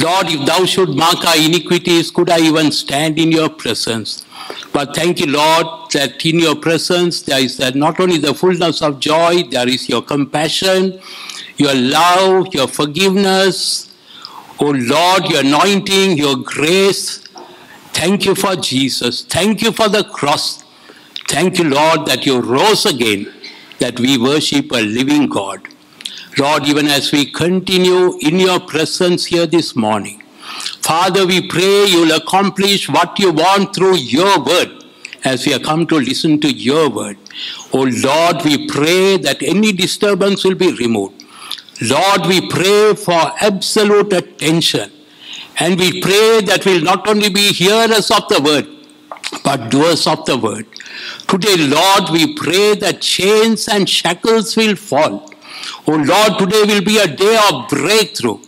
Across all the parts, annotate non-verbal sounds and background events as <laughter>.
Lord, if thou should mark our iniquities, could I even stand in your presence? But thank you, Lord, that in your presence there is not only the fullness of joy, there is your compassion, your love, your forgiveness. Oh Lord, your anointing, your grace. Thank you for Jesus. Thank you for the cross. Thank you, Lord, that you rose again, that we worship a living God. Lord, even as we continue in your presence here this morning, Father, we pray you'll accomplish what you want through your word as we have come to listen to your word. Oh Lord, we pray that any disturbance will be removed. Lord, we pray for absolute attention. And we pray that we'll not only be hearers of the word, but doers of the word. Today, Lord, we pray that chains and shackles will fall. Oh Lord, today will be a day of breakthrough.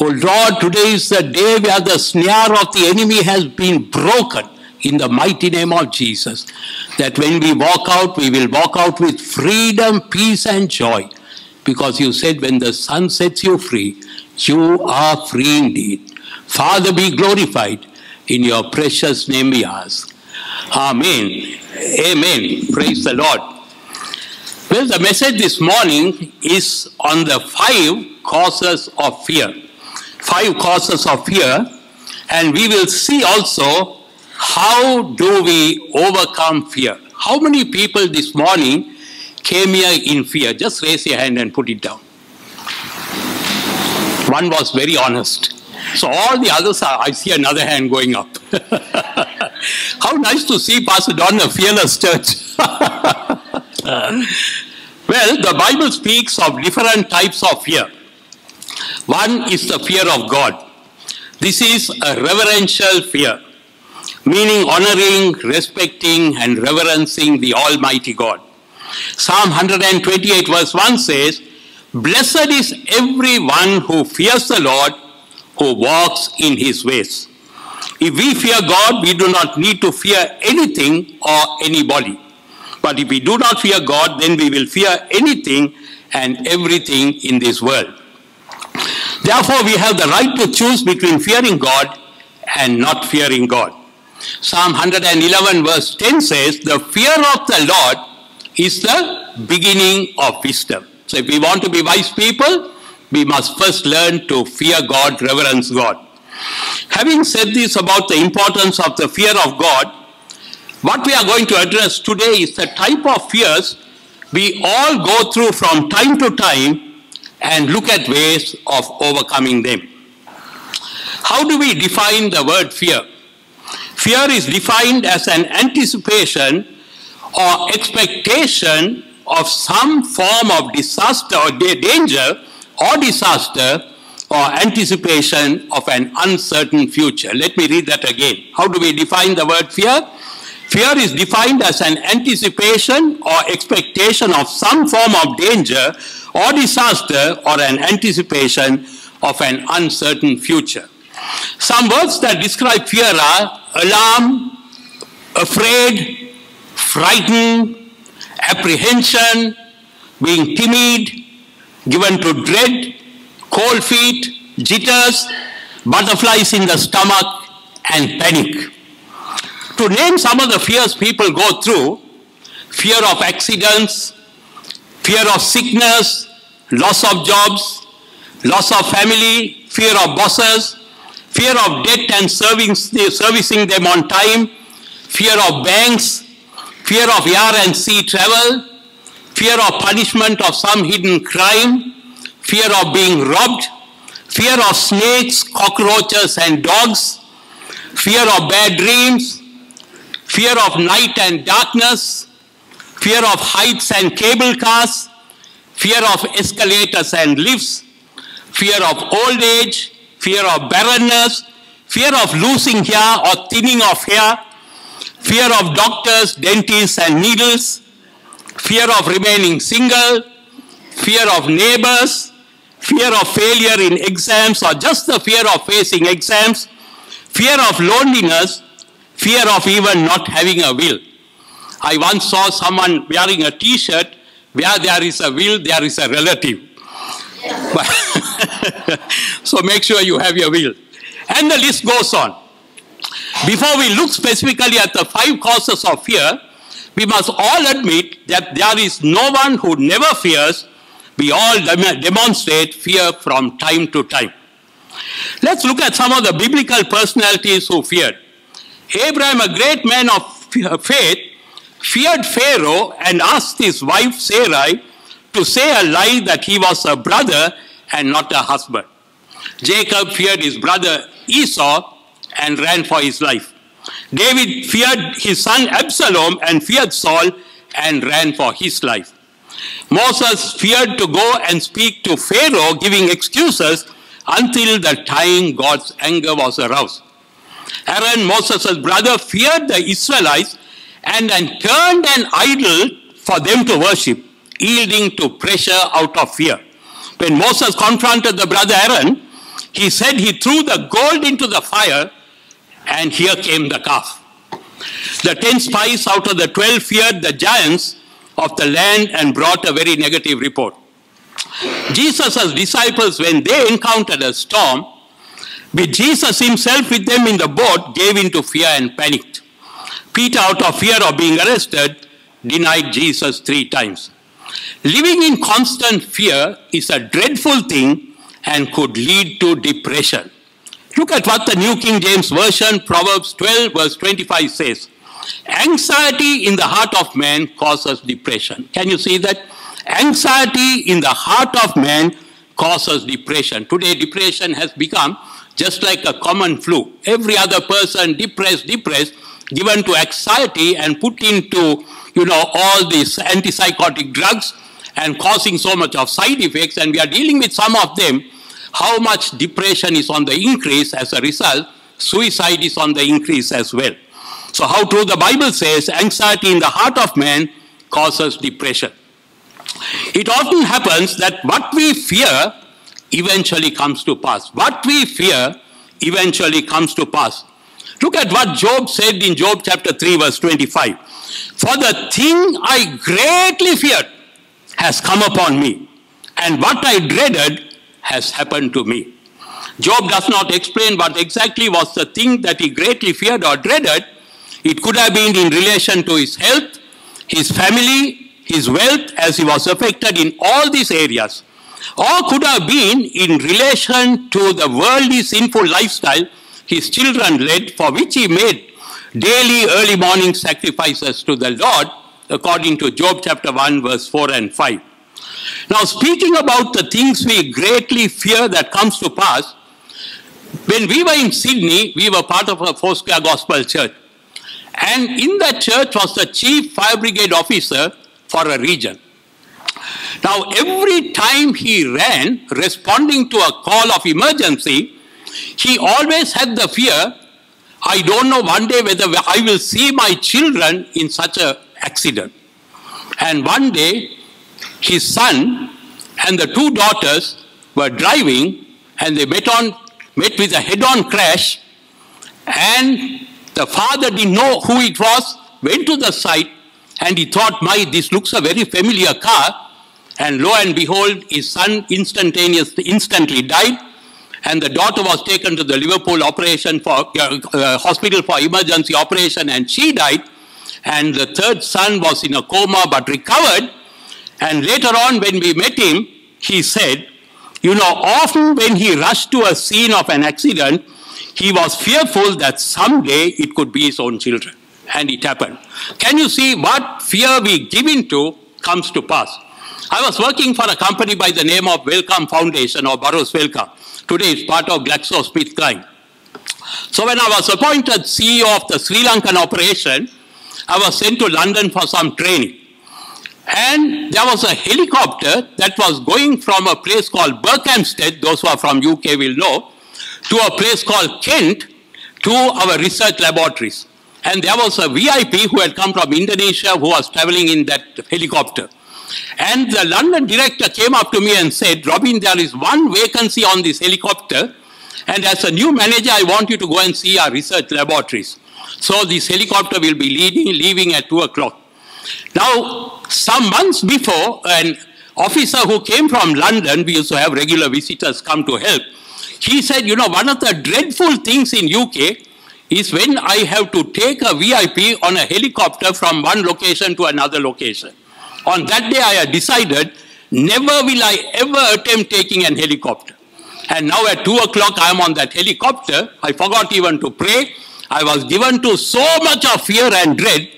Oh Lord, today is the day where the snare of the enemy has been broken in the mighty name of Jesus. That when we walk out, we will walk out with freedom, peace, and joy. Because you said, when the Son sets you free, you are free indeed. Father, be glorified. In your precious name we ask. Amen. Amen. Praise the Lord. Well, the message this morning is on the five causes of fear. Five causes of fear. And we will see also how do we overcome fear. How many people this morning came here in fear? Just raise your hand and put it down. One was very honest. So all the others are, I see another hand going up. <laughs> How nice to see Pastor Don, a fearless church. <laughs> Um, <laughs> well, the Bible speaks of different types of fear. One is the fear of God. This is a reverential fear, meaning honoring, respecting, and reverencing the Almighty God. Psalm 128 verse 1 says, Blessed is everyone who fears the Lord, who walks in his ways. If we fear God, we do not need to fear anything or anybody. But if we do not fear God, then we will fear anything and everything in this world. Therefore, we have the right to choose between fearing God and not fearing God. Psalm 111 verse 10 says, The fear of the Lord is the beginning of wisdom. So if we want to be wise people, we must first learn to fear God, reverence God. Having said this about the importance of the fear of God, what we are going to address today is the type of fears we all go through from time to time and look at ways of overcoming them. How do we define the word fear? Fear is defined as an anticipation or expectation of some form of disaster or danger or disaster or anticipation of an uncertain future. Let me read that again. How do we define the word fear? Fear is defined as an anticipation or expectation of some form of danger or disaster or an anticipation of an uncertain future. Some words that describe fear are alarm, afraid, frightened, apprehension, being timid, given to dread, cold feet, jitters, butterflies in the stomach, and panic. To name some of the fears people go through, fear of accidents, fear of sickness, loss of jobs, loss of family, fear of bosses, fear of debt and serving, servicing them on time, fear of banks, fear of air and sea travel, fear of punishment of some hidden crime, fear of being robbed, fear of snakes, cockroaches, and dogs, fear of bad dreams, fear of night and darkness, fear of heights and cable cars, fear of escalators and lifts, fear of old age, fear of barrenness, fear of losing hair or thinning of hair, fear of doctors, dentists, and needles, fear of remaining single, fear of neighbors, fear of failure in exams or just the fear of facing exams, fear of loneliness, fear of even not having a will. I once saw someone wearing a t-shirt where there is a will, there is a relative. <laughs> So make sure you have your will. And the list goes on. Before we look specifically at the five causes of fear, we must all admit that there is no one who never fears. We all dem- demonstrate fear from time to time. Let's look at some of the biblical personalities who feared. Abraham, a great man of faith, feared Pharaoh and asked his wife Sarai to say a lie that he was a brother and not a husband. Jacob feared his brother Esau and ran for his life. David feared his son Absalom and feared Saul and ran for his life. Moses feared to go and speak to Pharaoh, giving excuses until the time God's anger was aroused. Aaron, Moses' brother, feared the Israelites and then turned an idol for them to worship, yielding to pressure out of fear. When Moses confronted the brother Aaron, he said he threw the gold into the fire and here came the calf. The ten spies out of the twelve feared the giants of the land and brought a very negative report. Jesus' disciples, when they encountered a storm, with Jesus himself with them in the boat, gave into fear and panicked. Peter, out of fear of being arrested, denied Jesus three times. Living in constant fear is a dreadful thing and could lead to depression. Look at what the New King James Version, Proverbs 12, verse 25 says. Anxiety in the heart of man causes depression. Can you see that? Anxiety in the heart of man causes depression. Today, depression has become just like a common flu. Every other person depressed, depressed, given to anxiety and put into, you know, all these antipsychotic drugs and causing so much of side effects. And we are dealing with some of them how much depression is on the increase as a result, suicide is on the increase as well. So how true the Bible says, anxiety in the heart of man causes depression. It often happens that what we fear eventually comes to pass. What we fear eventually comes to pass. Look at what Job said in Job chapter 3 verse 25. For the thing I greatly feared has come upon me, and what I dreaded has happened to me. Job does not explain what exactly was the thing that he greatly feared or dreaded. It could have been in relation to his health, his family, his wealth, as he was affected in all these areas. Or could have been in relation to the worldly sinful lifestyle his children led, for which he made daily early morning sacrifices to the Lord, according to Job chapter 1, verse 4 and 5. Now, speaking about the things we greatly fear that comes to pass, when we were in Sydney, we were part of a Foursquare Gospel Church. And in that church was the chief fire brigade officer for a region. Now, every time he ran, responding to a call of emergency, he always had the fear I don't know one day whether I will see my children in such an accident. And one day, his son and the two daughters were driving and they met, on, met with a head-on crash and the father didn't know who it was, went to the site and he thought, my, this looks a very familiar car. And lo and behold, his son instantaneously, instantly died and the daughter was taken to the Liverpool operation for, uh, uh, hospital for emergency operation and she died. And the third son was in a coma but recovered and later on, when we met him, he said, you know, often when he rushed to a scene of an accident, he was fearful that someday it could be his own children. And it happened. Can you see what fear we give into comes to pass? I was working for a company by the name of Wellcome Foundation or Burroughs Wellcome. Today it's part of GlaxoSmithKline. So when I was appointed CEO of the Sri Lankan operation, I was sent to London for some training. And there was a helicopter that was going from a place called Berkhamsted, those who are from UK will know, to a place called Kent to our research laboratories. And there was a VIP who had come from Indonesia who was traveling in that helicopter. And the London director came up to me and said, Robin, there is one vacancy on this helicopter. And as a new manager, I want you to go and see our research laboratories. So this helicopter will be leading, leaving at 2 o'clock. Now, some months before, an officer who came from London, we used to have regular visitors come to help. He said, you know, one of the dreadful things in UK is when I have to take a VIP on a helicopter from one location to another location. On that day, I had decided never will I ever attempt taking an helicopter. And now at 2 o'clock, I am on that helicopter. I forgot even to pray. I was given to so much of fear and dread.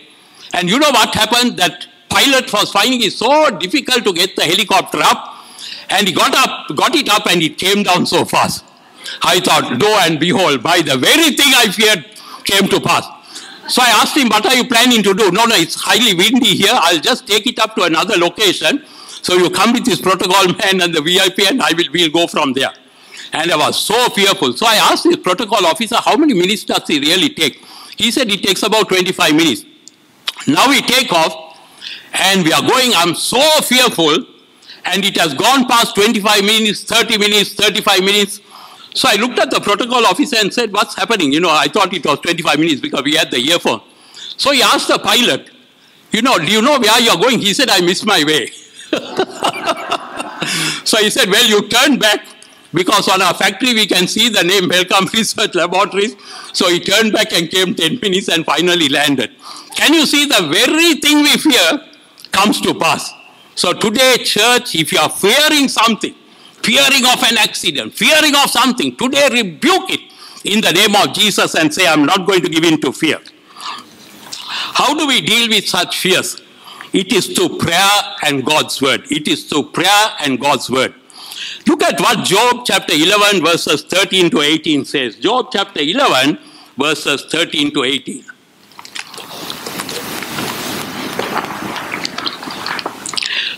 And you know what happened? That pilot was finding it so difficult to get the helicopter up. And he got up, got it up and it came down so fast. I thought, lo and behold, by the very thing I feared came to pass. So I asked him, what are you planning to do? No, no, it's highly windy here. I'll just take it up to another location. So you come with this protocol <laughs> man and the VIP and I will we'll go from there. And I was so fearful. So I asked the protocol officer, how many minutes does he really take? He said it takes about 25 minutes. Now we take off and we are going, I'm so fearful and it has gone past 25 minutes, 30 minutes, 35 minutes. So I looked at the protocol officer and said, what's happening? You know, I thought it was 25 minutes because we had the earphone. So he asked the pilot, you know, do you know where you're going? He said, I missed my way. <laughs> so he said, well, you turn back because on our factory we can see the name Wellcome <laughs> Research Laboratories. So he turned back and came 10 minutes and finally landed. Can you see the very thing we fear comes to pass? So today, church, if you are fearing something, fearing of an accident, fearing of something, today rebuke it in the name of Jesus and say, I'm not going to give in to fear. How do we deal with such fears? It is through prayer and God's word. It is through prayer and God's word. Look at what Job chapter 11 verses 13 to 18 says. Job chapter 11 verses 13 to 18.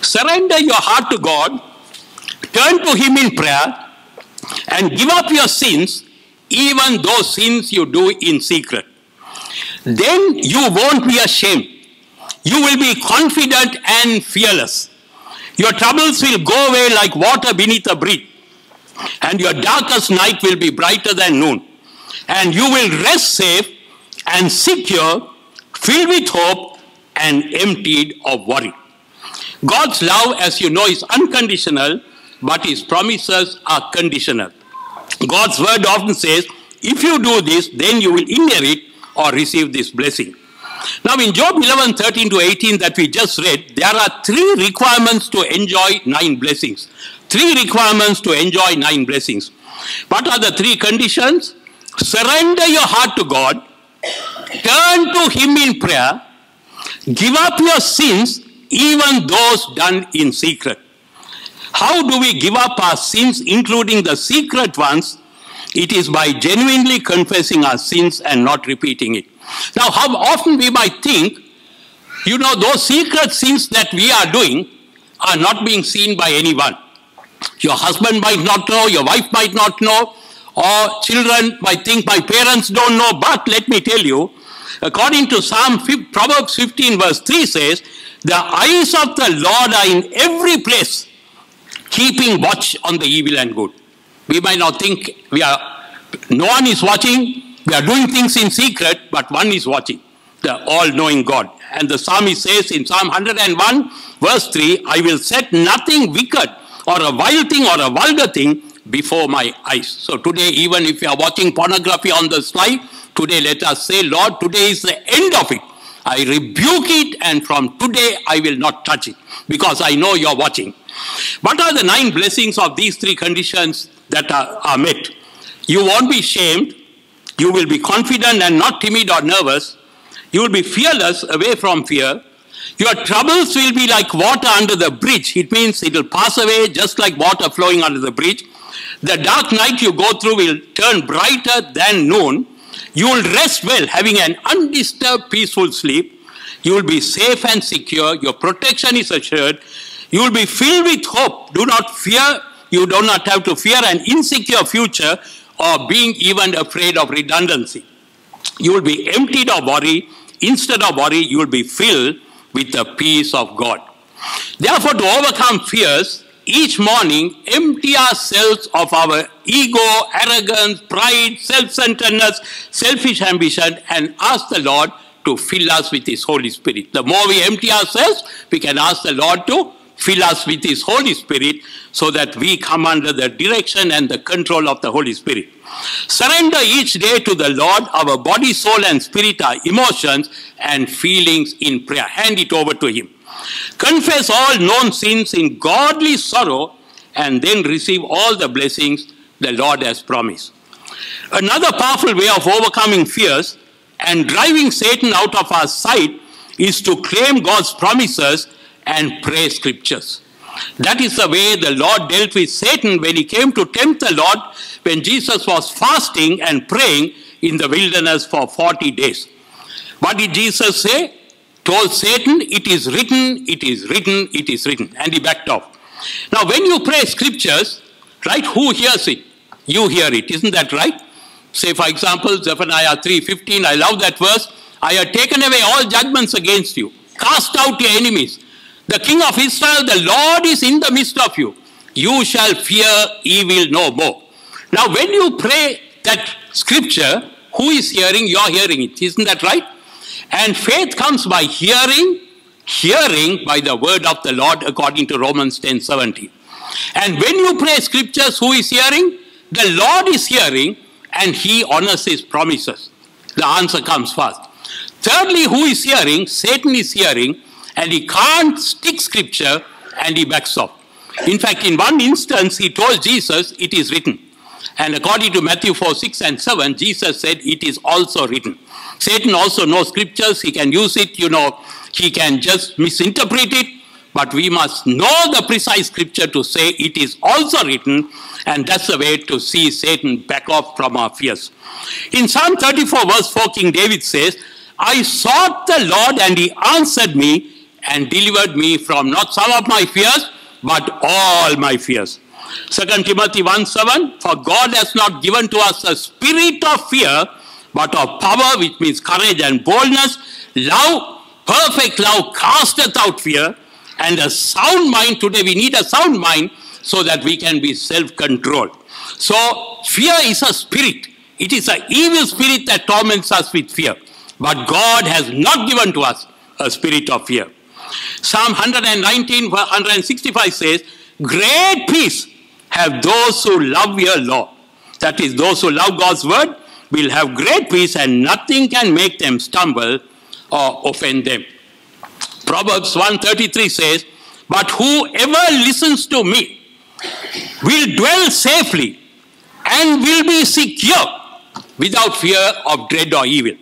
Surrender your heart to God, turn to Him in prayer, and give up your sins, even those sins you do in secret. Then you won't be ashamed. You will be confident and fearless. Your troubles will go away like water beneath a bridge, and your darkest night will be brighter than noon. And you will rest safe and secure, filled with hope, and emptied of worry. God's love, as you know, is unconditional, but his promises are conditional. God's word often says, if you do this, then you will inherit or receive this blessing. Now, in Job 11 13 to 18 that we just read, there are three requirements to enjoy nine blessings. Three requirements to enjoy nine blessings. What are the three conditions? Surrender your heart to God, turn to Him in prayer, give up your sins, even those done in secret. How do we give up our sins, including the secret ones? It is by genuinely confessing our sins and not repeating it. Now, how often we might think, you know, those secret sins that we are doing are not being seen by anyone. Your husband might not know, your wife might not know, or children might think my parents don't know. But let me tell you, according to Psalm Proverbs 15 verse 3 says, the eyes of the Lord are in every place, keeping watch on the evil and good. We might not think we are, no one is watching, we are doing things in secret, but one is watching, the all-knowing God. And the psalmist says in Psalm 101, verse 3, I will set nothing wicked or a vile thing or a vulgar thing before my eyes. So today, even if you are watching pornography on the slide, today let us say, Lord, today is the end of it. I rebuke it and from today I will not touch it because I know you're watching. What are the nine blessings of these three conditions that are, are met? You won't be shamed. You will be confident and not timid or nervous. You will be fearless away from fear. Your troubles will be like water under the bridge. It means it will pass away just like water flowing under the bridge. The dark night you go through will turn brighter than noon. You will rest well, having an undisturbed, peaceful sleep. You will be safe and secure. Your protection is assured. You will be filled with hope. Do not fear. You do not have to fear an insecure future or being even afraid of redundancy. You will be emptied of worry. Instead of worry, you will be filled with the peace of God. Therefore, to overcome fears, each morning empty ourselves of our ego, arrogance, pride, self-centeredness, selfish ambition and ask the Lord to fill us with His Holy Spirit. The more we empty ourselves, we can ask the Lord to fill us with His Holy Spirit so that we come under the direction and the control of the Holy Spirit. Surrender each day to the Lord, our body, soul, and spirit, our emotions and feelings in prayer. Hand it over to Him. Confess all known sins in godly sorrow and then receive all the blessings the Lord has promised. Another powerful way of overcoming fears and driving Satan out of our sight is to claim God's promises and pray scriptures. That is the way the Lord dealt with Satan when he came to tempt the Lord when Jesus was fasting and praying in the wilderness for 40 days. What did Jesus say? Told Satan, It is written, it is written, it is written. And he backed off. Now, when you pray scriptures, right, who hears it? You hear it. Isn't that right? Say, for example, Zephaniah 3.15, I love that verse. I have taken away all judgments against you. Cast out your enemies. The king of Israel, the Lord is in the midst of you. You shall fear evil no more. Now, when you pray that scripture, who is hearing? You're hearing it. Isn't that right? And faith comes by hearing, hearing by the word of the Lord according to Romans 10 17. And when you pray scriptures, who is hearing? The Lord is hearing and he honors his promises. The answer comes first. Thirdly, who is hearing? Satan is hearing and he can't stick scripture and he backs off. In fact, in one instance, he told Jesus, It is written. And according to Matthew 4 6 and 7, Jesus said, It is also written. Satan also knows scriptures, he can use it, you know, he can just misinterpret it, but we must know the precise scripture to say it is also written, and that's the way to see Satan back off from our fears. In Psalm 34, verse 4, King David says, I sought the Lord, and he answered me and delivered me from not some of my fears, but all my fears. 2 Timothy 1 7, for God has not given to us a spirit of fear, but of power, which means courage and boldness, love, perfect love casteth out fear, and a sound mind. Today we need a sound mind so that we can be self-controlled. So fear is a spirit. It is an evil spirit that torments us with fear. But God has not given to us a spirit of fear. Psalm 119, 165 says, Great peace have those who love your law. That is, those who love God's word will have great peace and nothing can make them stumble or offend them. Proverbs 133 says, But whoever listens to me will dwell safely and will be secure without fear of dread or evil.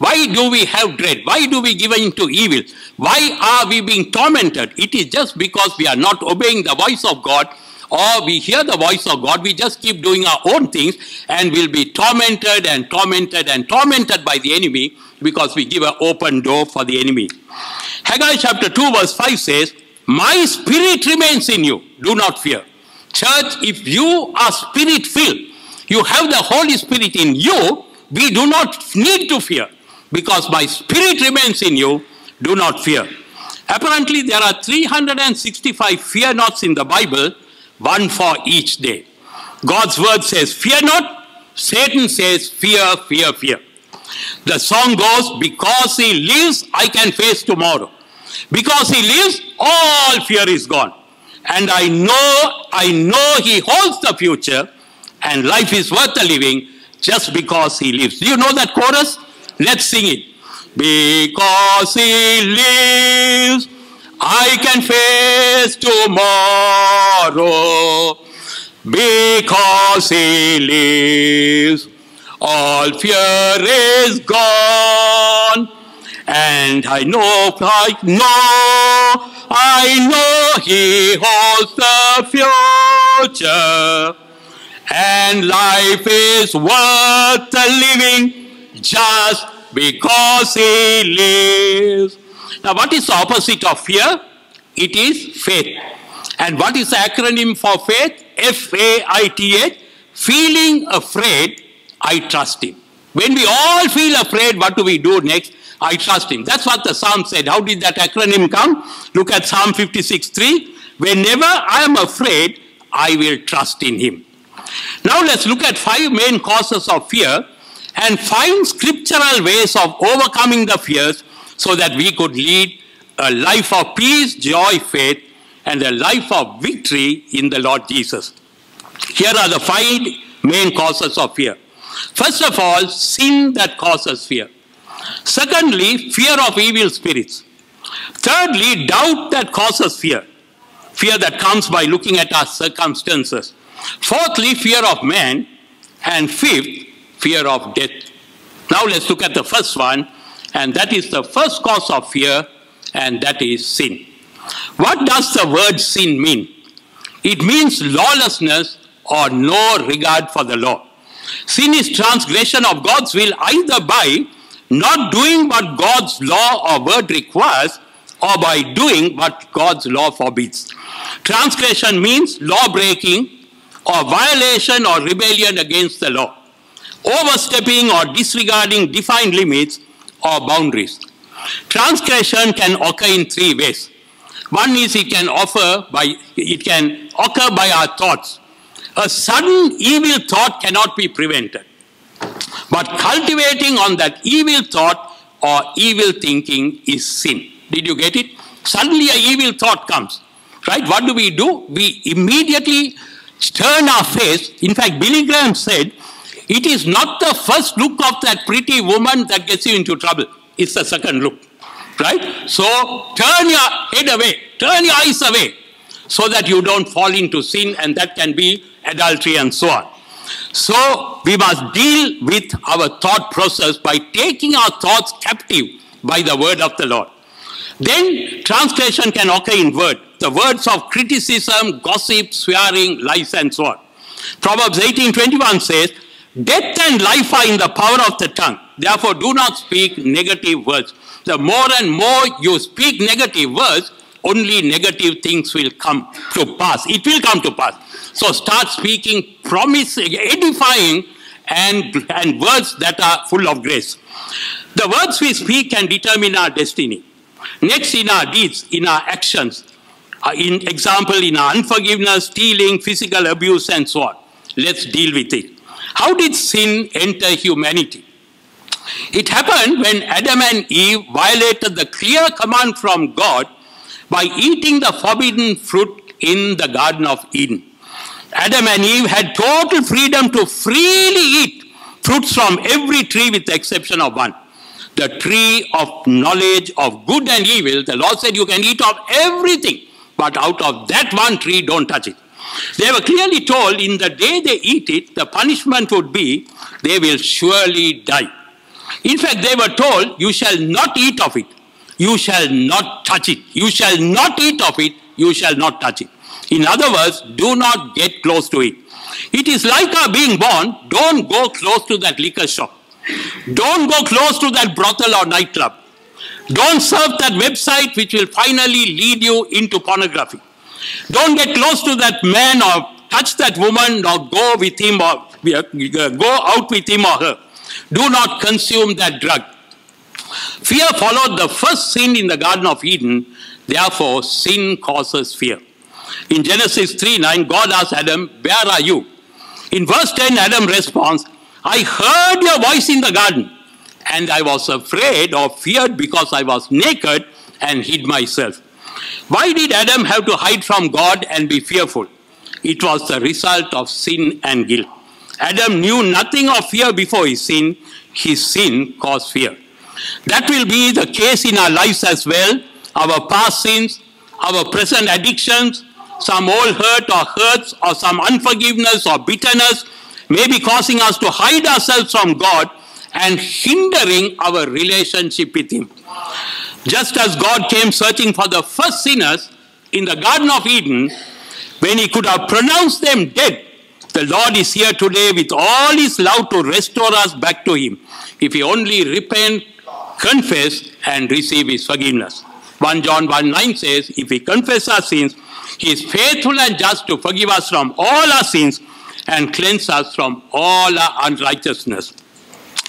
Why do we have dread? Why do we give in to evil? Why are we being tormented? It is just because we are not obeying the voice of God or we hear the voice of God, we just keep doing our own things and we'll be tormented and tormented and tormented by the enemy because we give an open door for the enemy. Haggai chapter 2 verse 5 says, My spirit remains in you, do not fear. Church, if you are spirit filled, you have the Holy Spirit in you, we do not need to fear because my spirit remains in you, do not fear. Apparently, there are 365 fear nots in the Bible, one for each day. God's word says, Fear not. Satan says, Fear, fear, fear. The song goes, Because he lives, I can face tomorrow. Because he lives, all fear is gone. And I know, I know he holds the future, and life is worth the living just because he lives. Do you know that chorus? Let's sing it. Because he lives, I can face tomorrow. Because he lives, all fear is gone. And I know, I know, I know he holds the future. And life is worth living just because he lives. Now, what is the opposite of fear? It is faith. And what is the acronym for faith? F-A-I-T-H. Feeling afraid, I trust him. When we all feel afraid, what do we do next? I trust him. That's what the Psalm said. How did that acronym come? Look at Psalm 56 3. Whenever I am afraid, I will trust in him. Now let's look at five main causes of fear and find scriptural ways of overcoming the fears so that we could lead a life of peace, joy, faith and a life of victory in the Lord Jesus. Here are the five main causes of fear. First of all, sin that causes fear. Secondly, fear of evil spirits. Thirdly, doubt that causes fear. Fear that comes by looking at our circumstances. Fourthly, fear of man. And fifth, fear of death. Now let's look at the first one, and that is the first cause of fear, and that is sin. What does the word sin mean? It means lawlessness or no regard for the law. Sin is transgression of God's will either by not doing what God's law or word requires or by doing what God's law forbids. Transgression means law breaking or violation or rebellion against the law, overstepping or disregarding defined limits or boundaries. Transgression can occur in three ways. One is it can offer by it can occur by our thoughts. A sudden evil thought cannot be prevented. But cultivating on that evil thought or evil thinking is sin. Did you get it? Suddenly a evil thought comes. Right? What do we do? We immediately turn our face. In fact, Billy Graham said, it is not the first look of that pretty woman that gets you into trouble. It's the second look. Right? So turn your head away, turn your eyes away, so that you don't fall into sin, and that can be adultery and so on. So we must deal with our thought process by taking our thoughts captive by the word of the Lord. Then translation can occur in word. The words of criticism, gossip, swearing, lies, and so on. Proverbs 18:21 says, Death and life are in the power of the tongue. Therefore, do not speak negative words. The more and more you speak negative words, only negative things will come to pass. It will come to pass. So start speaking promising, edifying, and, and words that are full of grace. The words we speak can determine our destiny. Next, in our deeds, in our actions, uh, in example, in our unforgiveness, stealing, physical abuse, and so on. Let's deal with it. How did sin enter humanity? It happened when Adam and Eve violated the clear command from God by eating the forbidden fruit in the Garden of Eden. Adam and Eve had total freedom to freely eat fruits from every tree with the exception of one. The tree of knowledge of good and evil, the Lord said you can eat of everything, but out of that one tree, don't touch it. They were clearly told in the day they eat it, the punishment would be they will surely die. In fact, they were told, you shall not eat of it. You shall not touch it. You shall not eat of it. You shall not touch it. In other words, do not get close to it. It is like our being born. Don't go close to that liquor shop. Don't go close to that brothel or nightclub. Don't surf that website which will finally lead you into pornography. Don't get close to that man or touch that woman or go with him or go out with him or her. Do not consume that drug. Fear followed the first sin in the Garden of Eden. Therefore, sin causes fear. In Genesis 3 9, God asked Adam, Where are you? In verse 10, Adam responds, I heard your voice in the garden, and I was afraid or feared because I was naked and hid myself. Why did Adam have to hide from God and be fearful? It was the result of sin and guilt. Adam knew nothing of fear before his sin. His sin caused fear. That will be the case in our lives as well. Our past sins, our present addictions, some old hurt or hurts or some unforgiveness or bitterness may be causing us to hide ourselves from God and hindering our relationship with Him. Just as God came searching for the first sinners in the Garden of Eden, when He could have pronounced them dead, the Lord is here today with all His love to restore us back to Him. If we only repent, confess, and receive His forgiveness. 1 John 1 9 says, If we confess our sins, He is faithful and just to forgive us from all our sins and cleanse us from all our unrighteousness.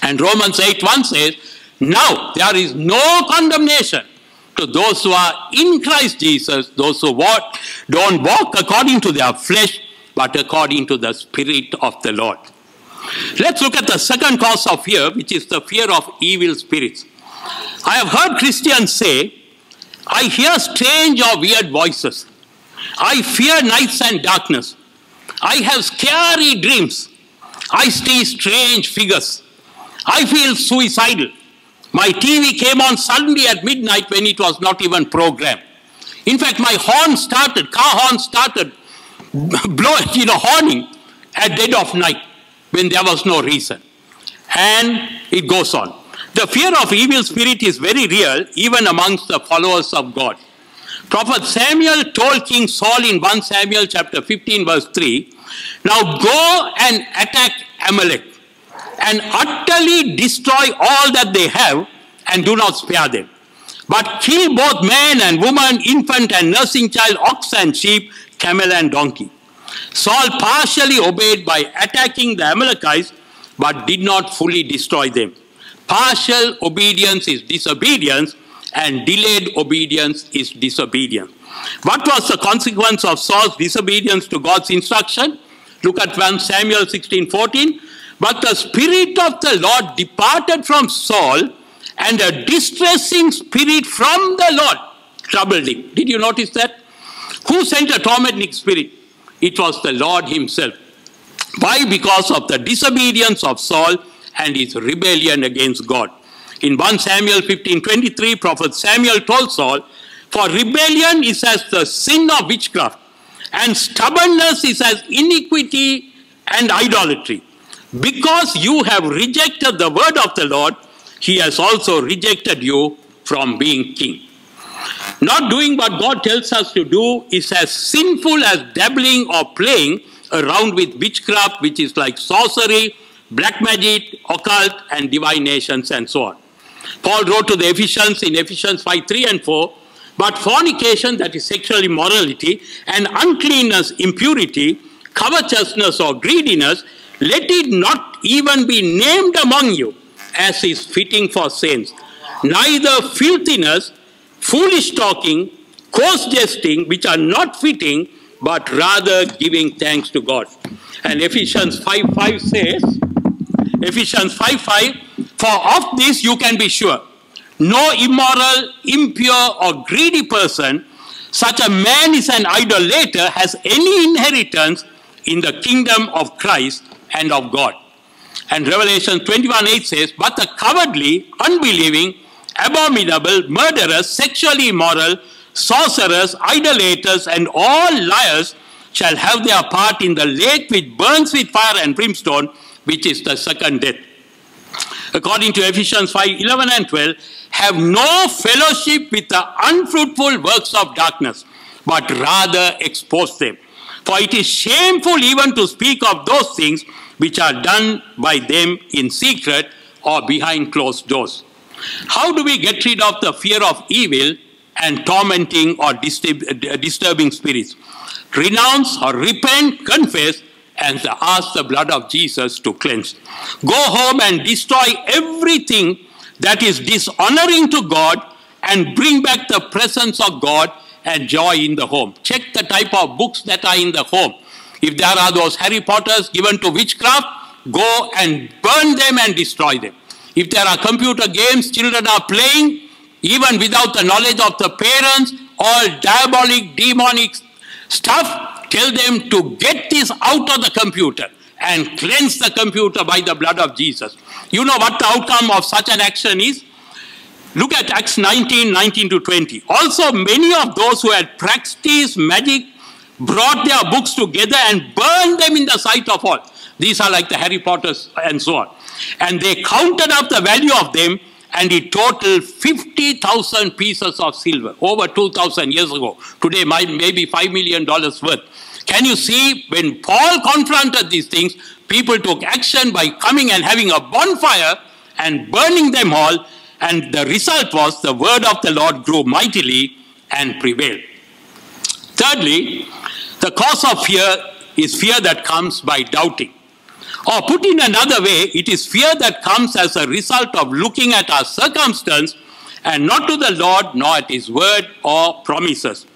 And Romans 8 1 says, Now there is no condemnation to those who are in Christ Jesus, those who walk, don't walk according to their flesh, but according to the Spirit of the Lord. Let's look at the second cause of fear, which is the fear of evil spirits. I have heard Christians say, I hear strange or weird voices. I fear nights and darkness. I have scary dreams. I see strange figures. I feel suicidal. My TV came on suddenly at midnight when it was not even programmed. In fact, my horn started, car horn started <laughs> blowing, <laughs> you know, horning at dead of night when there was no reason. And it goes on. The fear of evil spirit is very real even amongst the followers of God. Prophet Samuel told King Saul in 1 Samuel chapter 15 verse 3, Now go and attack Amalek and utterly destroy all that they have and do not spare them. But kill both man and woman, infant and nursing child, ox and sheep, camel and donkey. Saul partially obeyed by attacking the Amalekites, but did not fully destroy them. Partial obedience is disobedience, and delayed obedience is disobedience. What was the consequence of Saul's disobedience to God's instruction? Look at 1 Samuel 16 14. But the Spirit of the Lord departed from Saul, and a distressing spirit from the Lord troubled him. Did you notice that? Who sent a tormenting spirit? It was the Lord Himself. Why? Because of the disobedience of Saul and his rebellion against God. In 1 Samuel 15 23, Prophet Samuel told Saul, For rebellion is as the sin of witchcraft, and stubbornness is as iniquity and idolatry. Because you have rejected the word of the Lord, he has also rejected you from being king. Not doing what God tells us to do is as sinful as dabbling or playing around with witchcraft, which is like sorcery, black magic, occult, and divinations, and so on. Paul wrote to the Ephesians in Ephesians 5 3 and 4 But fornication, that is sexual immorality, and uncleanness, impurity, covetousness, or greediness, let it not even be named among you, as is fitting for saints. Neither filthiness, foolish talking, coarse jesting, which are not fitting, but rather giving thanks to God. And Ephesians 5 5 says, Ephesians 5 5, for of this you can be sure. No immoral, impure, or greedy person, such a man is an idolater, has any inheritance in the kingdom of Christ and of God. And Revelation 21 8 says, But the cowardly, unbelieving, abominable, murderers, sexually immoral, sorcerers, idolaters, and all liars shall have their part in the lake which burns with fire and brimstone, which is the second death. According to Ephesians 5 11 and 12, have no fellowship with the unfruitful works of darkness, but rather expose them. For it is shameful even to speak of those things which are done by them in secret or behind closed doors. How do we get rid of the fear of evil and tormenting or uh, disturbing spirits? Renounce or repent, confess, and ask the blood of Jesus to cleanse. Go home and destroy everything that is dishonoring to God and bring back the presence of God and joy in the home. Check the type of books that are in the home. If there are those Harry Potters given to witchcraft, go and burn them and destroy them. If there are computer games children are playing, even without the knowledge of the parents, all diabolic, demonic stuff, tell them to get this out of the computer and cleanse the computer by the blood of Jesus. You know what the outcome of such an action is? Look at Acts 19, 19 to 20. Also, many of those who had practiced magic brought their books together and burned them in the sight of all. These are like the Harry Potters and so on. And they counted up the value of them and it totaled 50,000 pieces of silver over 2,000 years ago. Today, maybe $5 million worth. Can you see when Paul confronted these things, people took action by coming and having a bonfire and burning them all, and the result was the word of the Lord grew mightily and prevailed. Thirdly, the cause of fear is fear that comes by doubting. Or put in another way, it is fear that comes as a result of looking at our circumstance and not to the Lord nor at His word or promises.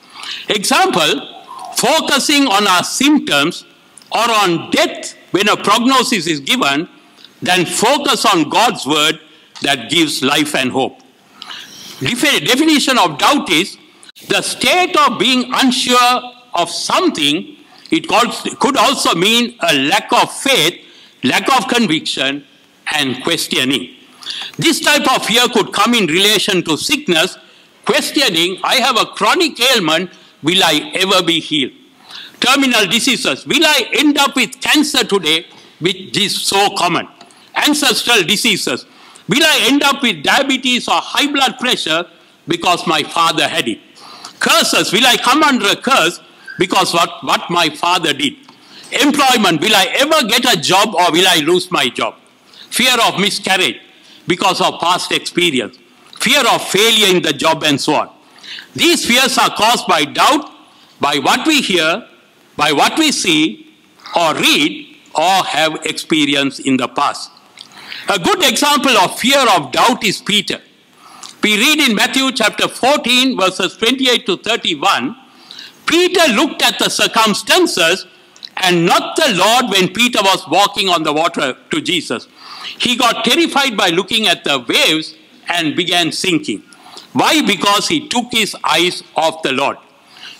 Example, focusing on our symptoms or on death when a prognosis is given, then focus on God's word that gives life and hope. Definition of doubt is the state of being unsure of something, it could also mean a lack of faith, lack of conviction, and questioning. This type of fear could come in relation to sickness, questioning, I have a chronic ailment, will I ever be healed? Terminal diseases, will I end up with cancer today, which is so common? Ancestral diseases, will I end up with diabetes or high blood pressure because my father had it? Curses, will I come under a curse because what, what my father did? Employment, will I ever get a job or will I lose my job? Fear of miscarriage, because of past experience, fear of failure in the job and so on. These fears are caused by doubt, by what we hear, by what we see or read or have experienced in the past. A good example of fear of doubt is Peter. We read in Matthew chapter 14 verses 28 to 31, Peter looked at the circumstances and not the Lord when Peter was walking on the water to Jesus. He got terrified by looking at the waves and began sinking. Why? Because he took his eyes off the Lord.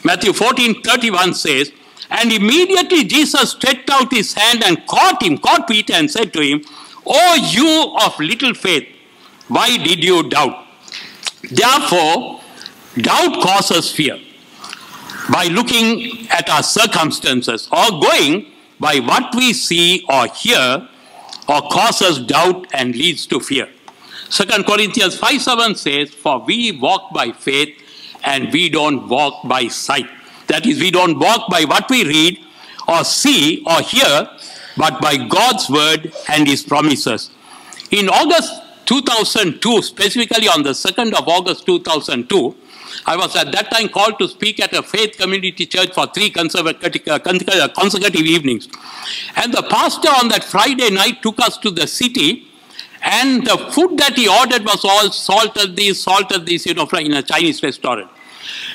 Matthew 14 31 says, And immediately Jesus stretched out his hand and caught him, caught Peter, and said to him, O you of little faith, why did you doubt? Therefore, doubt causes fear by looking at our circumstances or going by what we see or hear or causes doubt and leads to fear. 2 Corinthians 5 7 says, For we walk by faith and we don't walk by sight. That is, we don't walk by what we read or see or hear, but by God's word and his promises. In August 2002, specifically on the 2nd of August 2002, I was at that time called to speak at a faith community church for three uh, uh, consecutive evenings. And the pastor on that Friday night took us to the city and the food that he ordered was all salted this, salted this, you know, in a Chinese restaurant.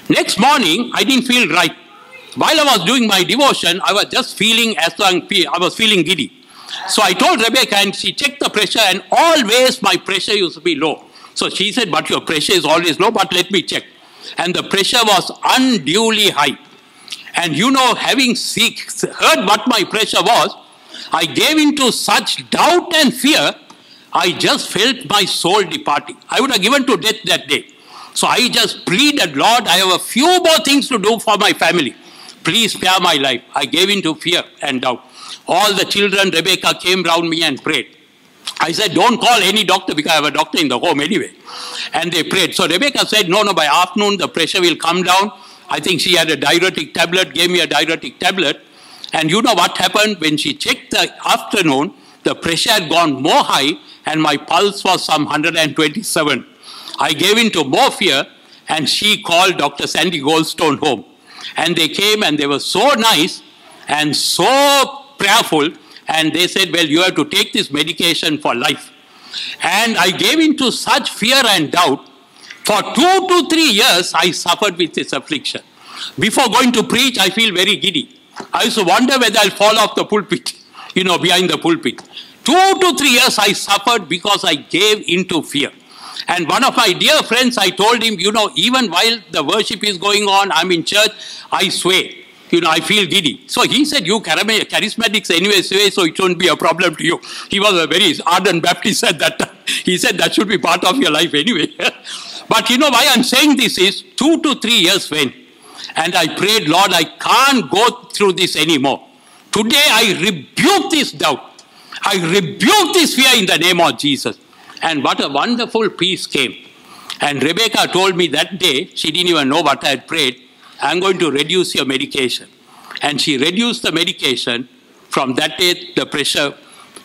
Next morning, I didn't feel right. While I was doing my devotion, I was just feeling as though I was feeling giddy. So I told Rebecca and she checked the pressure and always my pressure used to be low. So she said, but your pressure is always low, but let me check and the pressure was unduly high. And you know, having heard what my pressure was, I gave into such doubt and fear, I just felt my soul departing. I would have given to death that day. So I just pleaded, Lord, I have a few more things to do for my family. Please spare my life. I gave in to fear and doubt. All the children, Rebecca, came round me and prayed. I said, don't call any doctor because I have a doctor in the home anyway. And they prayed. So Rebecca said, no, no, by afternoon the pressure will come down. I think she had a diuretic tablet, gave me a diuretic tablet. And you know what happened? When she checked the afternoon, the pressure had gone more high and my pulse was some 127. I gave in to more fear and she called Dr. Sandy Goldstone home. And they came and they were so nice and so prayerful and they said, well, you have to take this medication for life. And I gave into such fear and doubt. For two to three years, I suffered with this affliction. Before going to preach, I feel very giddy. I used to wonder whether I'll fall off the pulpit, you know, behind the pulpit. Two to three years I suffered because I gave into fear. And one of my dear friends, I told him, you know, even while the worship is going on, I'm in church, I sway you know, I feel giddy. So he said, you charismatics anyway say, so it won't be a problem to you. He was a very ardent Baptist at that time. <laughs> He said that should be part of your life anyway. <laughs> but you know why I'm saying this is two to three years when, and I prayed, Lord, I can't go through this anymore. Today I rebuke this doubt. I rebuke this fear in the name of Jesus. And what a wonderful peace came. And Rebecca told me that day, she didn't even know what I had prayed. I'm going to reduce your medication. And she reduced the medication. From that day, the pressure,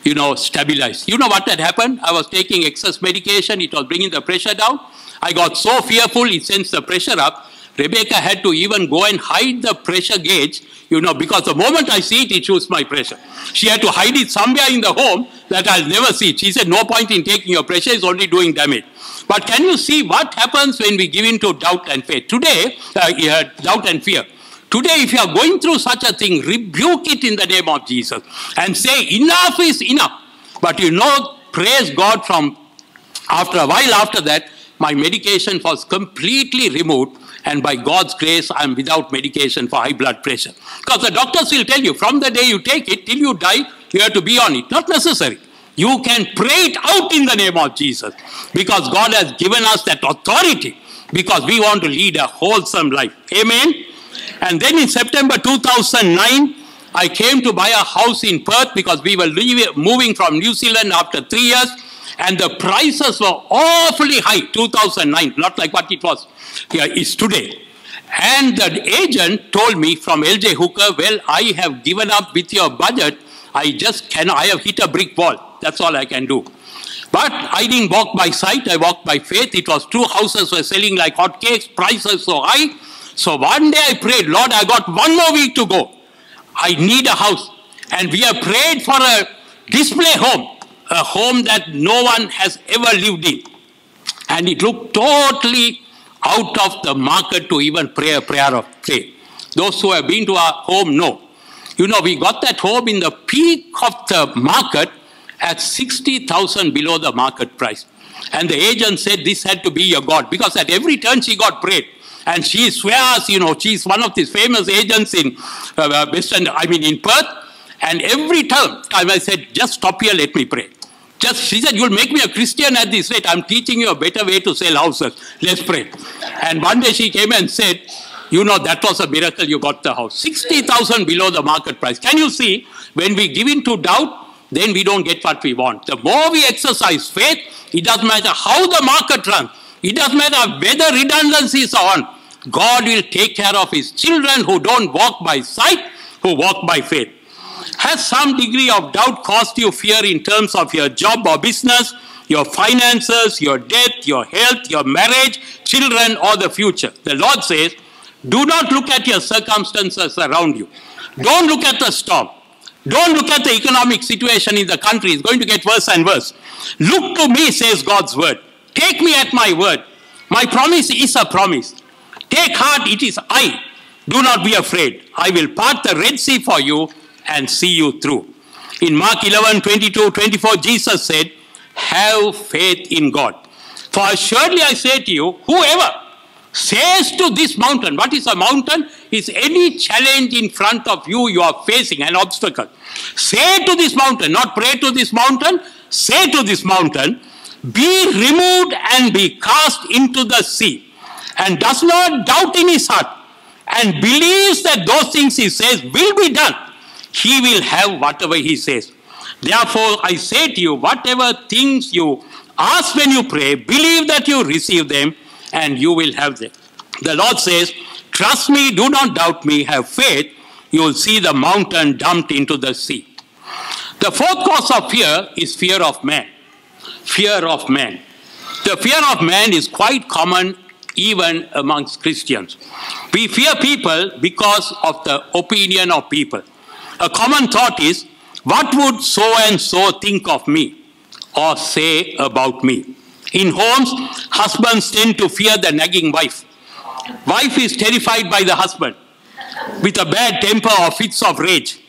you know, stabilized. You know what had happened? I was taking excess medication. It was bringing the pressure down. I got so fearful, it sends the pressure up. Rebecca had to even go and hide the pressure gauge, you know, because the moment I see it, it shows my pressure. She had to hide it somewhere in the home that I'll never see. She said, no point in taking your pressure, it's only doing damage. But can you see what happens when we give in to doubt and faith? Today, uh, doubt and fear. Today, if you are going through such a thing, rebuke it in the name of Jesus and say, enough is enough. But you know, praise God from after a while after that, my medication was completely removed and by God's grace, I'm without medication for high blood pressure. Because the doctors will tell you, from the day you take it till you die, you have to be on it. Not necessary. You can pray it out in the name of Jesus because God has given us that authority because we want to lead a wholesome life. Amen. And then in September 2009, I came to buy a house in Perth because we were moving from New Zealand after three years and the prices were awfully high 2009 not like what it was here is today and the agent told me from lj hooker well i have given up with your budget i just cannot i have hit a brick wall. That's all i can do. But i didn't walk by sight. I walked by faith. It was two houses were selling like hotcakes prices so high. So one day i prayed lord i got one more week to go. I need a house. And we have prayed for a display home a home that no one has ever lived in. And it looked totally out of the market to even pray a prayer of faith. Those who have been to our home know. You know, we got that home in the peak of the market at 60,000 below the market price. And the agent said this had to be your God because at every turn she got prayed. And she swears, you know, she's one of these famous agents in uh, Western, I mean, in Perth. And every time I said, just stop here, let me pray. Just, she said, you'll make me a Christian at this rate. I'm teaching you a better way to sell houses. Let's pray. And one day she came and said, you know, that was a miracle you got the house. 60,000 below the market price. Can you see, when we give in to doubt, then we don't get what we want. The more we exercise faith, it doesn't matter how the market runs. It doesn't matter whether redundancies are on. God will take care of his children who don't walk by sight, who walk by faith. Has some degree of doubt caused you fear in terms of your job or business, your finances, your death, your health, your marriage, children, or the future? The Lord says, do not look at your circumstances around you. Don't look at the storm. Don't look at the economic situation in the country. It's going to get worse and worse. Look to me, says God's word. Take me at my word. My promise is a promise. Take heart, it is I. Do not be afraid. I will part the Red Sea for you and see you through. In Mark 11, 22, 24, Jesus said, Have faith in God. For assuredly I say to you, whoever says to this mountain, what is a mountain? Is any challenge in front of you you are facing, an obstacle. Say to this mountain, not pray to this mountain, say to this mountain, be removed and be cast into the sea, and does not doubt in his heart, and believes that those things he says will be done he will have whatever he says. Therefore, I say to you, whatever things you ask when you pray, believe that you receive them and you will have them. The Lord says, Trust me, do not doubt me, have faith, you will see the mountain dumped into the sea. The fourth cause of fear is fear of man. Fear of man. The fear of man is quite common even amongst Christians. We fear people because of the opinion of people a common thought is, what would so and so think of me or say about me? In homes, husbands tend to fear the nagging wife. Wife is terrified by the husband with a bad temper or fits of rage.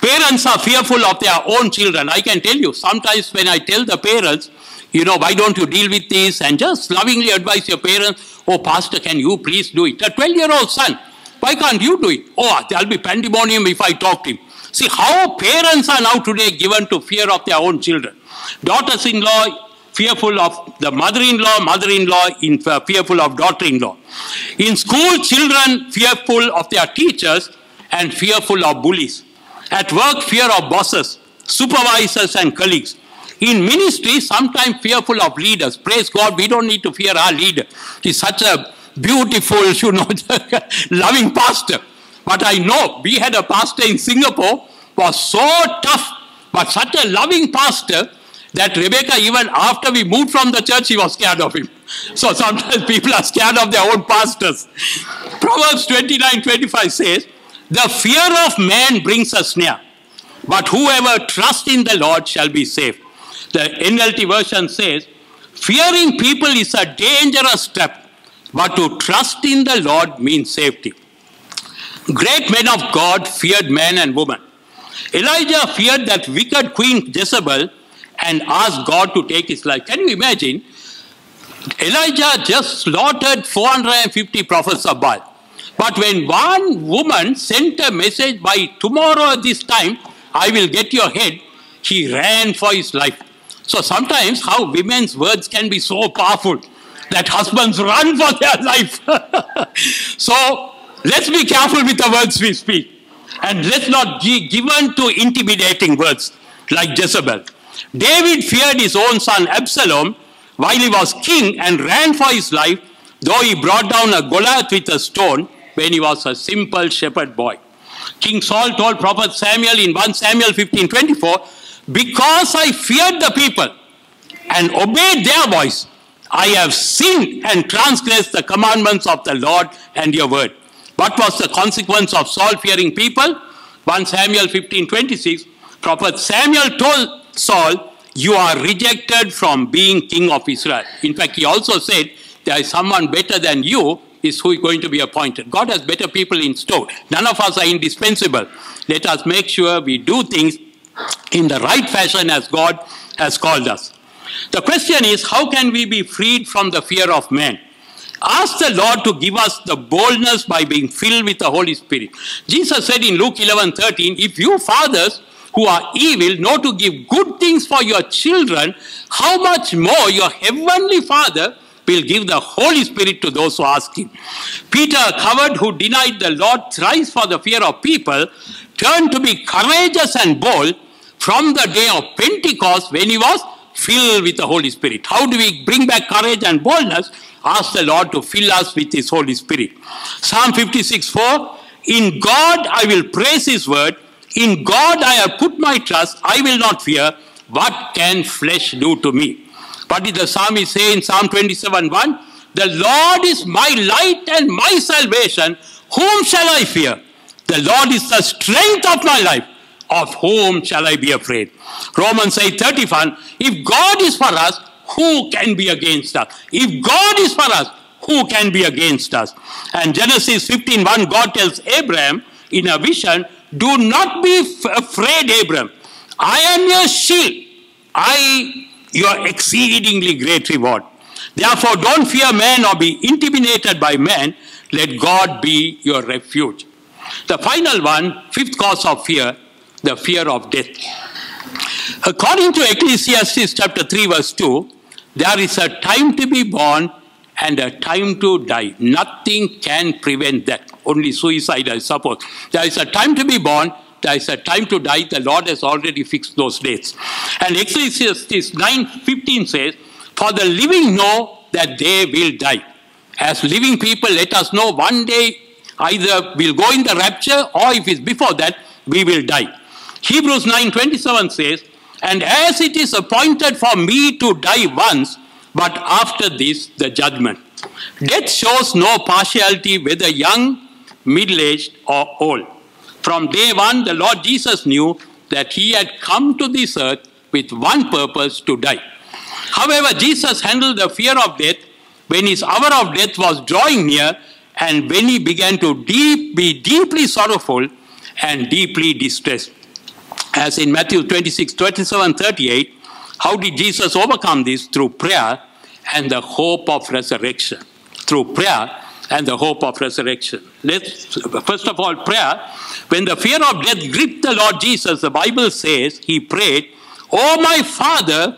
Parents are fearful of their own children. I can tell you, sometimes when I tell the parents, you know, why don't you deal with this and just lovingly advise your parents, oh, pastor, can you please do it? A 12 year old son, why can't you do it? Oh, there'll be pandemonium if I talk to him. See how parents are now today given to fear of their own children. Daughters-in-law fearful of the mother-in-law, mother-in-law in uh, fearful of daughter-in-law. In school, children fearful of their teachers and fearful of bullies. At work, fear of bosses, supervisors and colleagues. In ministry, sometimes fearful of leaders. Praise God, we don't need to fear our leader. He's such a beautiful, <laughs> you know, <laughs> loving pastor. But I know we had a pastor in Singapore was so tough, but such a loving pastor that Rebecca, even after we moved from the church, she was scared of him. So sometimes <laughs> people are scared of their own pastors. Proverbs 29 25 says, The fear of man brings a snare, but whoever trusts in the Lord shall be safe. The NLT version says, Fearing people is a dangerous step, but to trust in the Lord means safety. Great men of God feared man and woman. Elijah feared that wicked queen Jezebel and asked God to take his life. Can you imagine? Elijah just slaughtered 450 prophets of Baal. But when one woman sent a message by tomorrow at this time, I will get your head, he ran for his life. So sometimes how women's words can be so powerful that husbands run for their life. <laughs> so let's be careful with the words we speak. And let's not be given to intimidating words like Jezebel. David feared his own son Absalom while he was king and ran for his life, though he brought down a Goliath with a stone when he was a simple shepherd boy. King Saul told Prophet Samuel in 1 Samuel 15 24, Because I feared the people and obeyed their voice, I have sinned and transgressed the commandments of the Lord and your word. What was the consequence of Saul fearing people? 1 Samuel 15 26, Prophet Samuel told Saul, You are rejected from being king of Israel. In fact, he also said, There is someone better than you is who is going to be appointed. God has better people in store. None of us are indispensable. Let us make sure we do things in the right fashion as God has called us. The question is, how can we be freed from the fear of man? Ask the Lord to give us the boldness by being filled with the Holy Spirit. Jesus said in Luke 11 13, If you fathers who are evil know to give good things for your children, how much more your heavenly Father will give the Holy Spirit to those who ask Him. Peter, covered who denied the Lord thrice for the fear of people, turned to be courageous and bold from the day of Pentecost when he was filled with the Holy Spirit. How do we bring back courage and boldness? Ask the Lord to fill us with His Holy Spirit. Psalm 56 4 In God I will praise His word. In God I have put my trust. I will not fear. What can flesh do to me? What did the psalmist say in Psalm 27 1? The Lord is my light and my salvation. Whom shall I fear? The Lord is the strength of my life. Of whom shall I be afraid? Romans 8 31. If God is for us, who can be against us? If God is for us, who can be against us? And Genesis 15 1, God tells Abraham in a vision, Do not be afraid, Abraham. I am your shield. I, your exceedingly great reward. Therefore, don't fear man or be intimidated by man. Let God be your refuge. The final one, fifth cause of fear, the fear of death. According to Ecclesiastes chapter 3, verse 2, there is a time to be born and a time to die. Nothing can prevent that. Only suicide, I suppose. There is a time to be born, there is a time to die. The Lord has already fixed those dates. And Ecclesiastes 9:15 says, For the living know that they will die. As living people, let us know one day either we'll go in the rapture or if it's before that, we will die. Hebrews 9:27 says, And as it is appointed for me to die once, but after this the judgment. Death shows no partiality whether young, middle-aged or old. From day one, the Lord Jesus knew that he had come to this earth with one purpose to die. However, Jesus handled the fear of death when his hour of death was drawing near and when he began to deep, be deeply sorrowful and deeply distressed. As in Matthew 26, 27, 38, how did Jesus overcome this? Through prayer and the hope of resurrection. Through prayer and the hope of resurrection. Let's, first of all, prayer. When the fear of death gripped the Lord Jesus, the Bible says he prayed, Oh, my Father,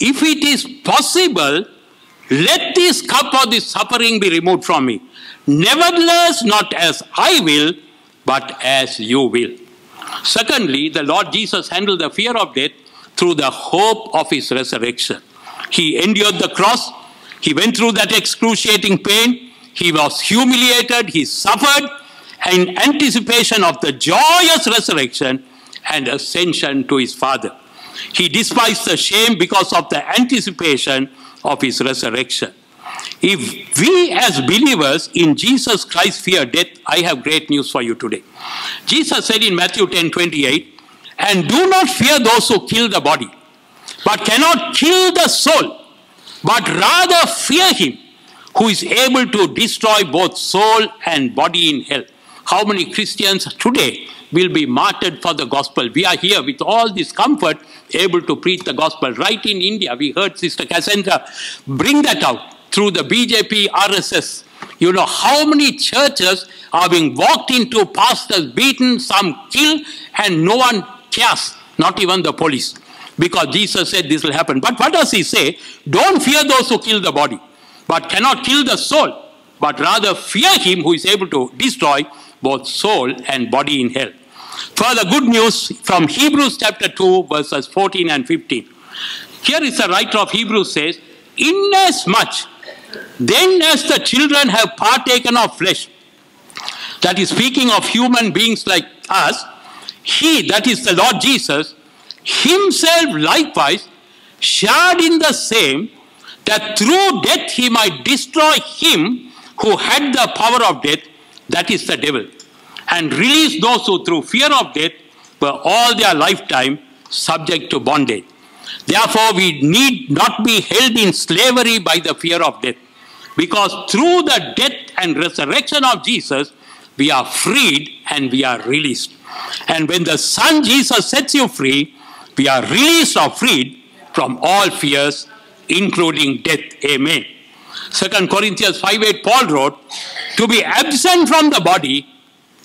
if it is possible, let this cup of this suffering be removed from me. Nevertheless, not as I will, but as you will. Secondly, the Lord Jesus handled the fear of death through the hope of his resurrection. He endured the cross, he went through that excruciating pain, he was humiliated, he suffered in anticipation of the joyous resurrection and ascension to his Father. He despised the shame because of the anticipation of his resurrection. If we as believers in Jesus Christ fear death, I have great news for you today. Jesus said in Matthew 10 28, and do not fear those who kill the body, but cannot kill the soul, but rather fear him who is able to destroy both soul and body in hell. How many Christians today will be martyred for the gospel? We are here with all this comfort, able to preach the gospel. Right in India, we heard Sister Cassandra bring that out. through the BJP RSS. You know how many churches are being walked into, pastors beaten, some killed, and no one cares, not even the police. Because Jesus said this will happen. But what does he say? Don't fear those who kill the body, but cannot kill the soul, but rather fear him who is able to destroy both soul and body in hell. Further good news from Hebrews chapter 2, verses 14 and 15. Here is the writer of Hebrews says, Inasmuch then as the children have partaken of flesh, that is speaking of human beings like us, he, that is the Lord Jesus, himself likewise shared in the same, that through death he might destroy him who had the power of death, that is the devil, and release those who through fear of death were all their lifetime subject to bondage. Therefore, we need not be held in slavery by the fear of death, because through the death and resurrection of Jesus, we are freed and we are released. And when the Son Jesus sets you free, we are released or freed from all fears, including death. Amen. 2 Corinthians 5 8, Paul wrote, To be absent from the body,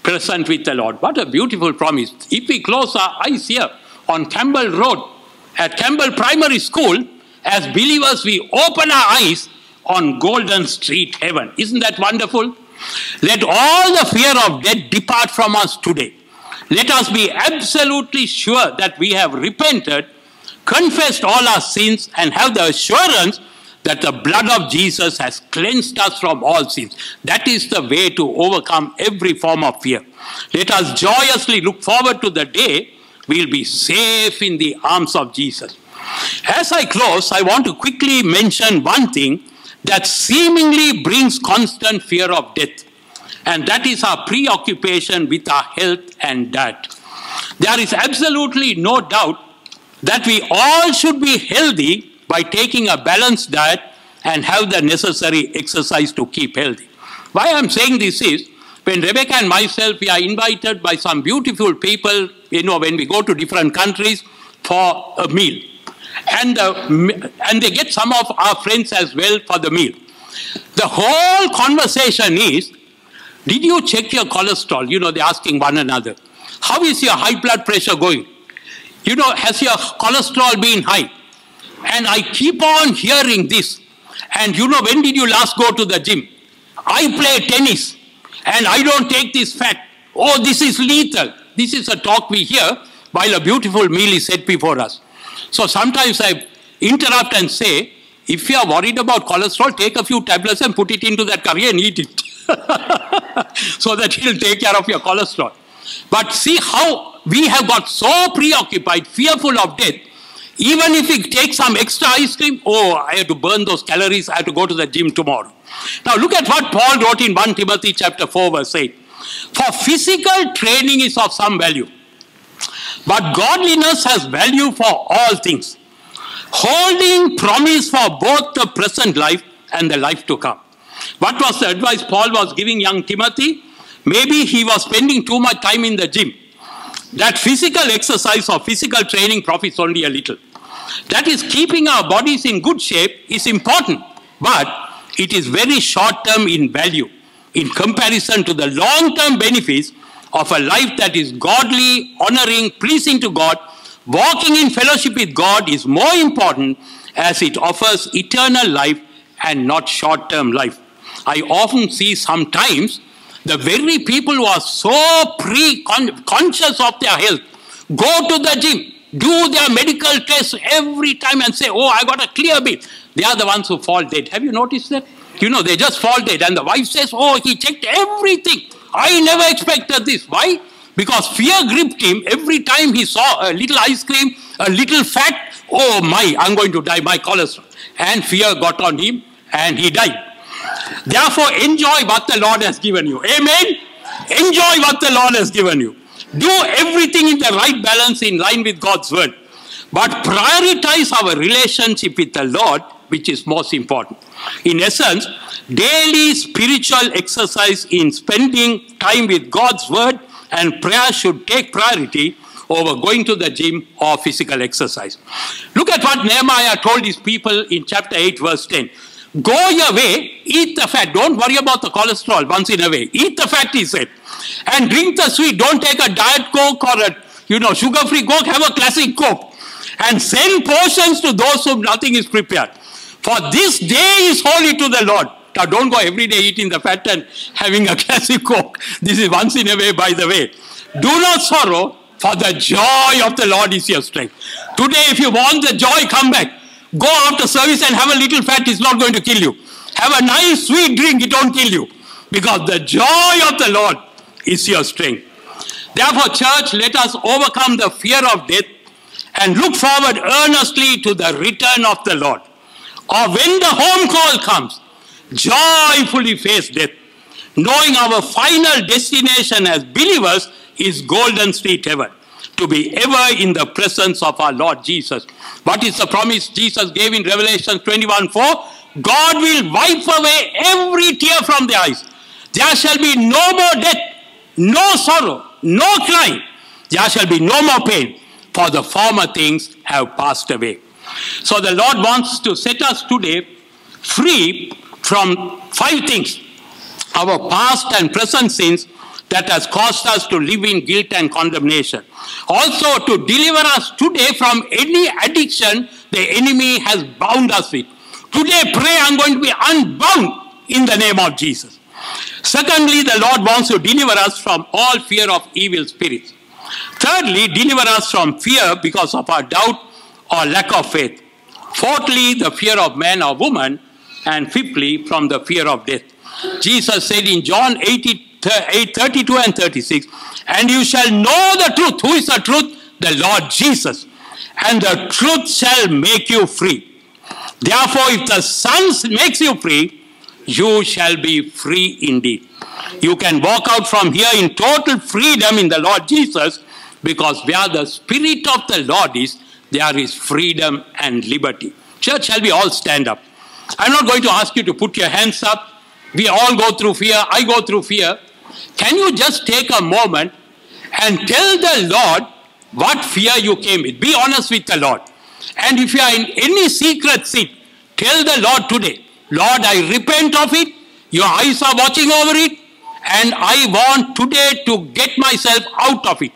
present with the Lord. What a beautiful promise. If we close our eyes here on Campbell Road, at Campbell Primary School, as believers, we open our eyes on Golden Street heaven. Isn't that wonderful? Let all the fear of death depart from us today. Let us be absolutely sure that we have repented, confessed all our sins, and have the assurance that the blood of Jesus has cleansed us from all sins. That is the way to overcome every form of fear. Let us joyously look forward to the day we'll be safe in the arms of Jesus. As I close, I want to quickly mention one thing that seemingly brings constant fear of death, and that is our preoccupation with our health and diet. There is absolutely no doubt that we all should be healthy by taking a balanced diet and have the necessary exercise to keep healthy. Why I'm saying this is, when Rebecca and myself, we are invited by some beautiful people, you know, when we go to different countries for a meal. And, uh, and they get some of our friends as well for the meal. The whole conversation is, did you check your cholesterol? You know, they're asking one another. How is your high blood pressure going? You know, has your cholesterol been high? And I keep on hearing this. And you know, when did you last go to the gym? I play tennis and I don't take this fat. Oh, this is lethal. This is a talk we hear while a beautiful meal is set before us. So sometimes I interrupt and say, if you are worried about cholesterol, take a few tablets and put it into that curry and eat it. <laughs> so that it'll take care of your cholesterol. But see how we have got so preoccupied, fearful of death, even if we take some extra ice cream, oh, I have to burn those calories, I have to go to the gym tomorrow. Now look at what Paul wrote in 1 Timothy chapter 4 verse 8. For physical training is of some value, but godliness has value for all things, holding promise for both the present life and the life to come. What was the advice Paul was giving young Timothy? Maybe he was spending too much time in the gym. That physical exercise or physical training profits only a little. That is, keeping our bodies in good shape is important, but it is very short term in value in comparison to the long term benefits of a life that is godly, honoring, pleasing to God. Walking in fellowship with God is more important as it offers eternal life and not short term life. I often see sometimes the very people who are so pre conscious of their health go to the gym, do their medical tests every time and say, Oh, I got a clear bill. They are the ones who fall dead. Have you noticed that? You know, they just fall dead. And the wife says, Oh, he checked everything. I never expected this. Why? Because fear gripped him every time he saw a little ice cream, a little fat. Oh my, I'm going to die, my cholesterol. And fear got on him and he died. Therefore, enjoy what the Lord has given you. Amen. Enjoy what the Lord has given you. Do everything in the right balance in line with God's word. But prioritize our relationship with the Lord, which is most important. In essence, daily spiritual exercise in spending time with God's word and prayer should take priority over going to the gym or physical exercise. Look at what Nehemiah told his people in chapter 8, verse 10. Go your way, eat the fat. Don't worry about the cholesterol once in a way. Eat the fat, he said. And drink the sweet. Don't take a diet coke or a you know sugar-free coke. Have a classic coke. And send portions to those whom nothing is prepared. For this day is holy to the Lord. Now don't go every day eating the fat and having a <laughs> classic coke. This is once in a way, by the way. Do not sorrow, for the joy of the Lord is your strength. Today, if you want the joy, come back. Go after service and have a little fat, it's not going to kill you. Have a nice sweet drink, it won't kill you. Because the joy of the Lord is your strength. Therefore, church, let us overcome the fear of death and look forward earnestly to the return of the Lord. Or when the home call comes, joyfully face death, knowing our final destination as believers is golden street heaven to be ever in the presence of our Lord Jesus. What is the promise Jesus gave in Revelation 21 4? God will wipe away every tear from the eyes. There shall be no more death, no sorrow, no crying. There shall be no more pain, for the former things have passed away. So the Lord wants to set us today free from five things our past and present sins that has caused us to live in guilt and condemnation. Also, to deliver us today from any addiction the enemy has bound us with. Today, pray, I'm going to be unbound in the name of Jesus. Secondly, the Lord wants to deliver us from all fear of evil spirits. Thirdly, deliver us from fear because of our doubt or lack of faith. Fourthly, the fear of man or woman. And fifthly, from the fear of death. Jesus said in John 18, 8, 32 and 36, and you shall know the truth. Who is the truth? The Lord Jesus. And the truth shall make you free. Therefore, if the Son makes you free, you shall be free indeed. You can walk out from here in total freedom in the Lord Jesus because where the Spirit of the Lord is, there is freedom and liberty. Church, shall we all stand up? I'm not going to ask you to put your hands up. We all go through fear. I go through fear. Can you just take a moment and tell the Lord what fear you came with? Be honest with the Lord. And if you are in any secret sin, tell the Lord today, Lord, I repent of it. Your eyes are watching over it. And I want today to get myself out of it.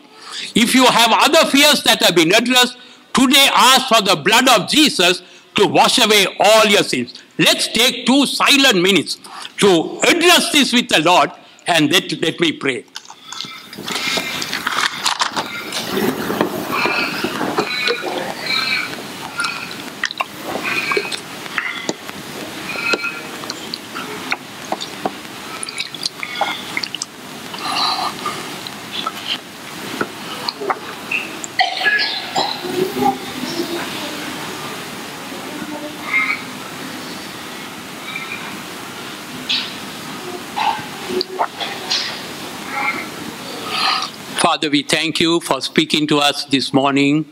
If you have other fears that have been addressed, today ask for the blood of Jesus to wash away all your sins. Let's take two silent minutes to address this with the Lord and let, let me pray. Father, we thank you for speaking to us this morning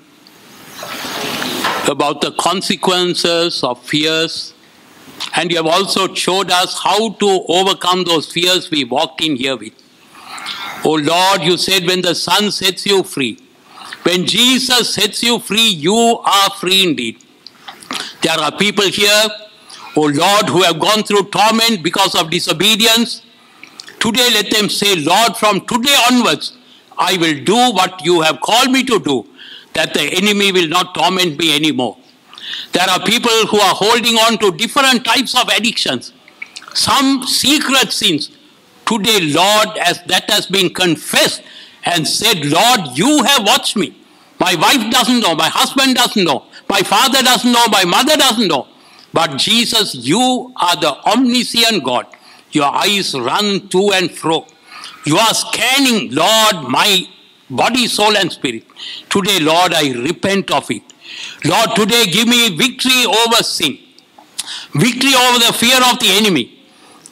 about the consequences of fears. And you have also showed us how to overcome those fears we walked in here with. Oh Lord, you said when the Son sets you free, when Jesus sets you free, you are free indeed. There are people here, oh Lord, who have gone through torment because of disobedience. Today, let them say, Lord, from today onwards, I will do what you have called me to do, that the enemy will not torment me anymore. There are people who are holding on to different types of addictions, some secret sins. Today, Lord, as that has been confessed and said, Lord, you have watched me. My wife doesn't know, my husband doesn't know, my father doesn't know, my mother doesn't know. But Jesus, you are the omniscient God. Your eyes run to and fro. You are scanning, Lord, my body, soul, and spirit. Today, Lord, I repent of it. Lord, today give me victory over sin, victory over the fear of the enemy.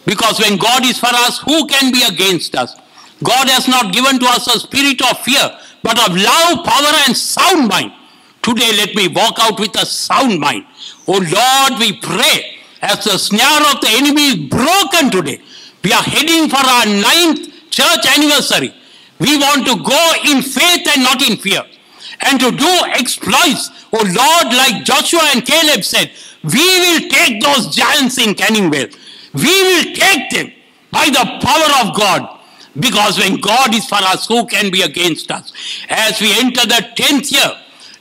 Because when God is for us, who can be against us? God has not given to us a spirit of fear, but of love, power, and sound mind. Today, let me walk out with a sound mind. Oh Lord, we pray as the snare of the enemy is broken today. We are heading for our ninth church anniversary. We want to go in faith and not in fear. and to do exploits. Oh Lord, like Joshua and Caleb said, we will take those giants in Canning Vale. We will take them by the power of God. Because when God is for us, who can be against us? As we enter the 10th year,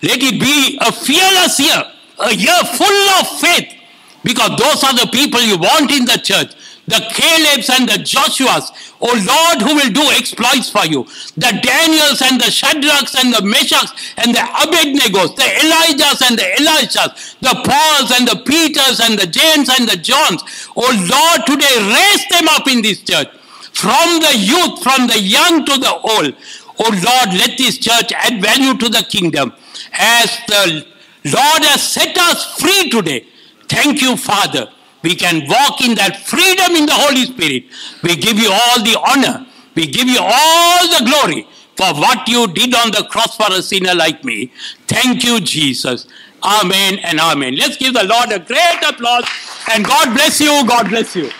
let it be a fearless year, a year full of faith. Because those are the people you want in the church the Calebs and the Joshuas, O Lord, who will do exploits for you, the Daniels and the Shadrachs and the Meshachs and the Abednegos, the Elijahs and the Elishas, the Pauls and the Peters and the James and the Johns, O Lord, today raise them up in this church, from the youth, from the young to the old. O Lord, let this church add value to the kingdom. As the Lord has set us free today. Thank you, Father we can walk in that freedom in the Holy Spirit. We give you all the honor. We give you all the glory for what you did on the cross for a sinner like me. Thank you, Jesus. Amen and amen. Let's give the Lord a great applause and God bless you. God bless you.